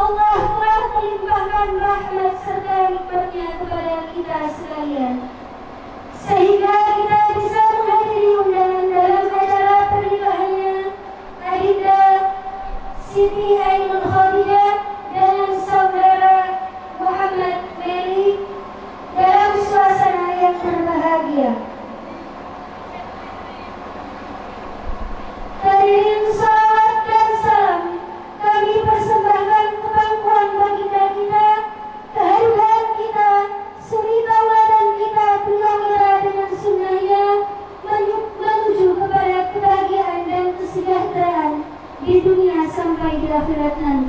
Allah telah melimpahkan rahmat serta nikmatnya kepada kita sekalian. फिर रखना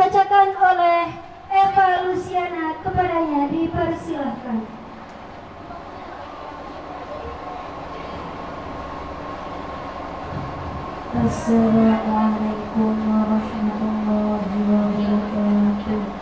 dibacakan oleh Eva Luciana kepadanya dipersilahkan. Assalamualaikum warahmatullahi wabarakatuh.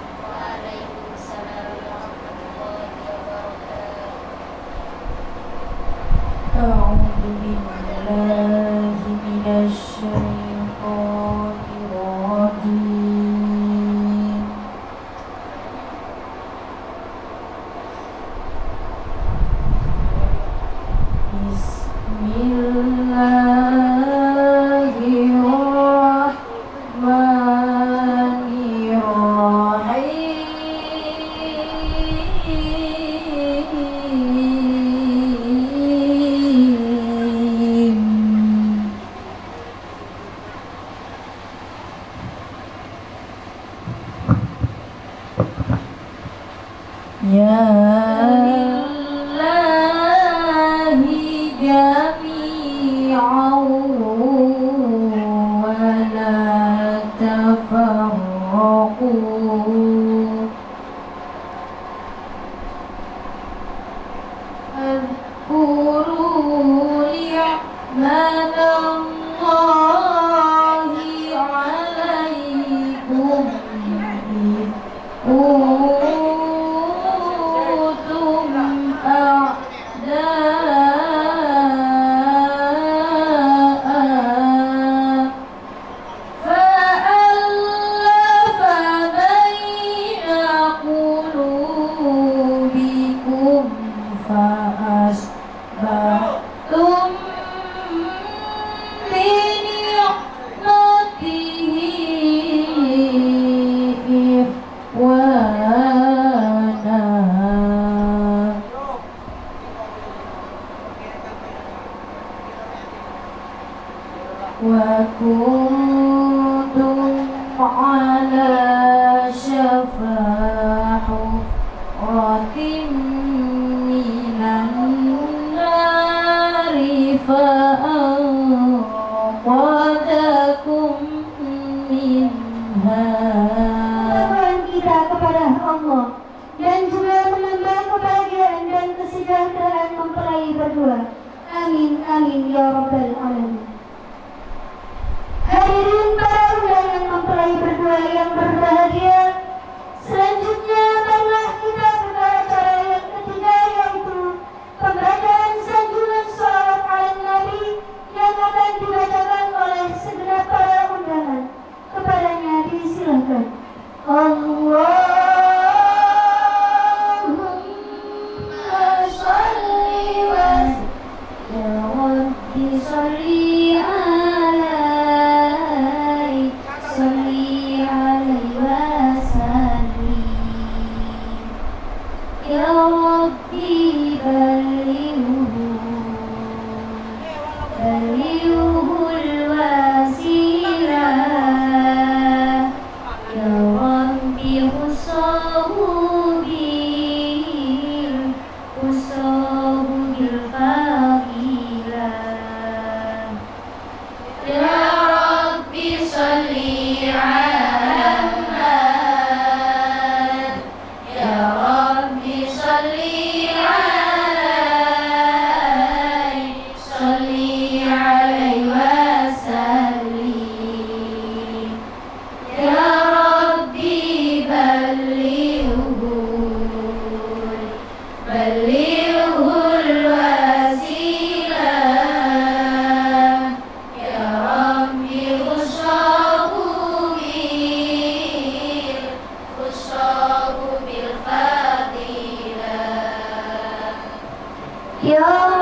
Yeah. وكنتم على شفا حفرة من النار فأنقذكم منها Pengakuan kita kepada Allah dan juga menambah kebahagiaan dan kesejahteraan mempelai berdua. Amin amin ya rabbal yang berbahagia. Selanjutnya marilah kita buka acara yang ketiga yaitu pembacaan sanjungan sholawat ala Nabi yang akan dibacakan oleh segenap para undangan. Kepadanya disilahkan. Allahumma الله بالخاطئ يوم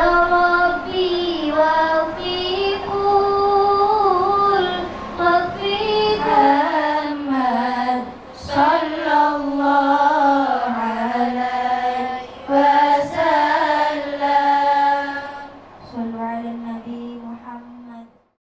يا ربي